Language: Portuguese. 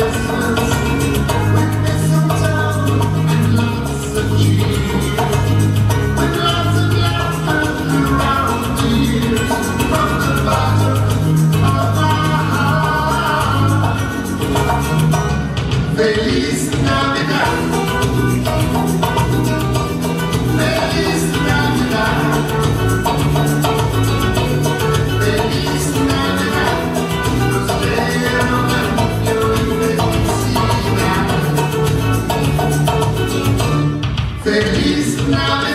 Christmas. Feliz Navidad.